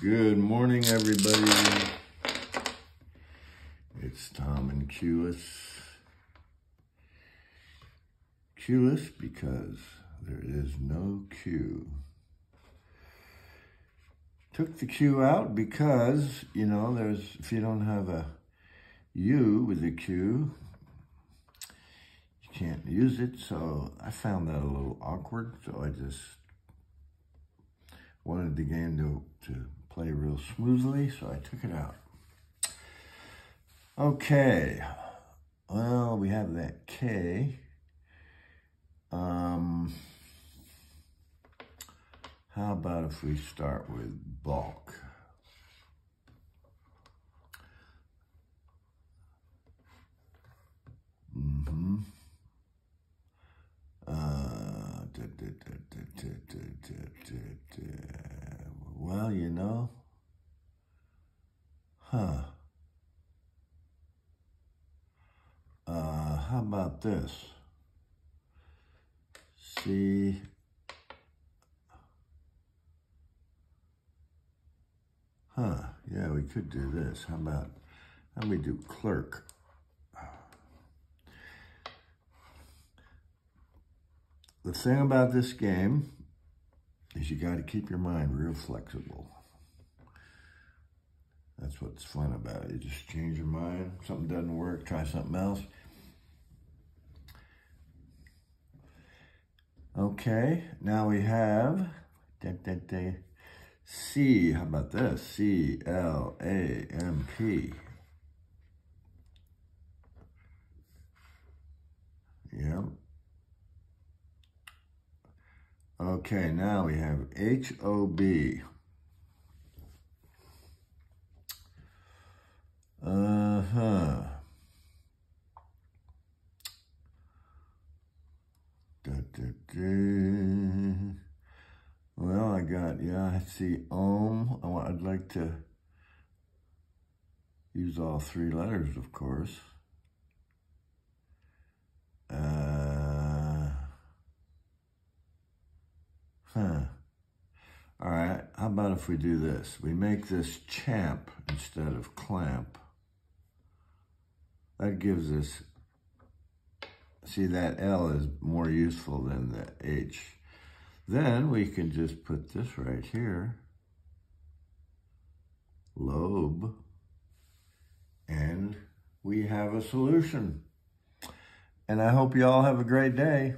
Good morning, everybody. It's Tom and Q-Less. Q-Less because there is no Q. Took the Q out because, you know, there's, if you don't have a U with a Q, you can't use it. So I found that a little awkward. So I just wanted the game to, to play real smoothly, so I took it out. Okay, well, we have that K. Um, how about if we start with bulk? Mm-hmm. Uh, da, da, da, well, you know, huh. Uh, how about this? See, huh, yeah, we could do this. How about, how about we do clerk? The thing about this game is you got to keep your mind real flexible. That's what's fun about it. You just change your mind. Something doesn't work, try something else. Okay, now we have da, da, da, C. How about this? C L A M P. Okay, now we have H-O-B. Uh-huh. Well, I got, yeah, I see. Oh, I'd like to use all three letters, of course. Huh. All right, how about if we do this? We make this champ instead of clamp. That gives us, see that L is more useful than the H. Then we can just put this right here, lobe, and we have a solution. And I hope you all have a great day.